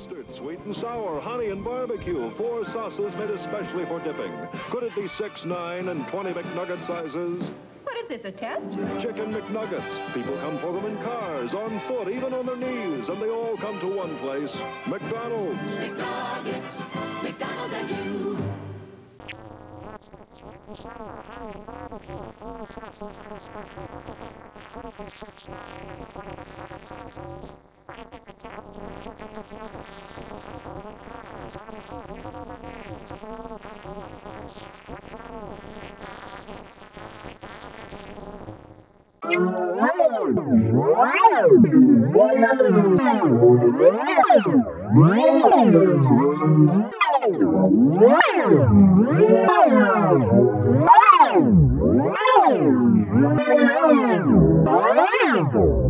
Mustard, sweet and sour, honey and barbecue. Four sauces made especially for dipping. Could it be six, nine, and 20 McNugget sizes? What is this, a test? Chicken McNuggets. People come for them in cars, on foot, even on their knees, and they all come to one place, McDonald's. McNuggets, McDonald's and you.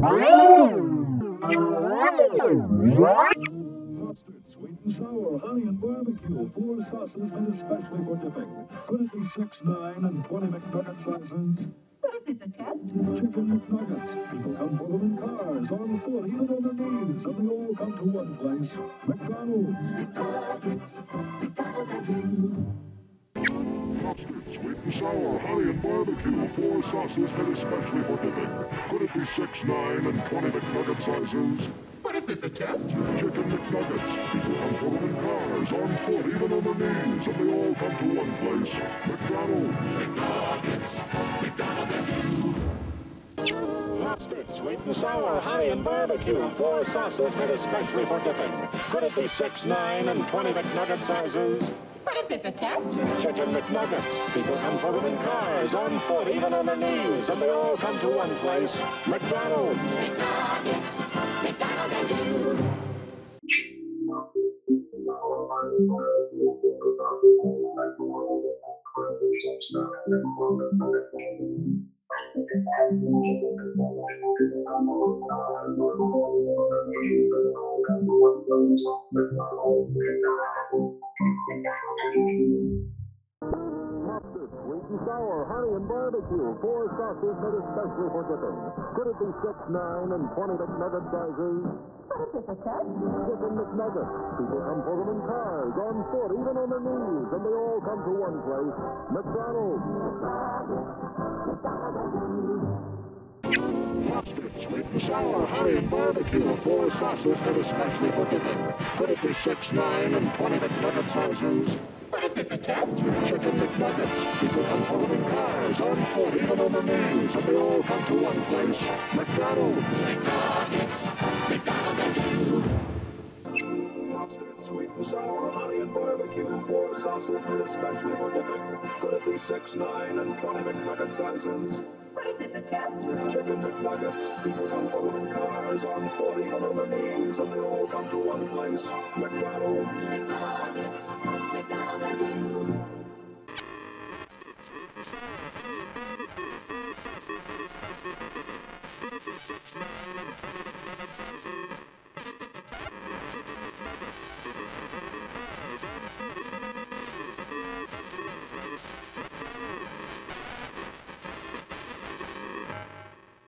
Wow! Mustard, sweet and sour, honey and barbecue. Four sauces made especially for dipping. Could it be six, nine, and 20 McNugget sizes? What is this, a test? Chicken McNuggets. People come for them in cars, on foot, even on their knees, and they all come to one place, McDonald's. Mustard, sweet and sour, honey and barbecue. Four sauces made especially for dipping. Could it be six, nine, and 20 McNugget sizes? What is this, a test? Chicken McNuggets. People come them in cars, on foot, even on their knees, and they all come to one place, McDonald's. Mustard, sweet and sour, honey and barbecue. Four sauces made especially for dipping. Could it be six, nine, and 20 McNugget sizes? What is this, a test? Chicken McNuggets. People come for them in cars, on foot, even on their knees, and they all come to one place, McDonald's. Mustard, sweet and sour, honey and barbecue. Four sauces made especially for dipping. Could it be six, nine, and 20 McNugget sizes? What is this, a test? Chicken McNuggets. People come for them in cars, on foot, even on their knees, and they all come to one place, McDonald's. Mustard, sweet and sour, honey and barbecue. Four sauces made especially for dipping. Could it be six, nine, and 20 McNugget sizes? What is this, a test? Chicken McNuggets. People come them cars, on foot, even on the knees, and they all come to one place, McDonald's. Mustard, barbecue. Four sauces made especially for dipping. Could it be six, nine, and 20 McNugget sizes? What is this, a test? Chicken McNuggets. People come in cars, on foot, even on their knees, and they all come to one place, McDonald's. McDonald's.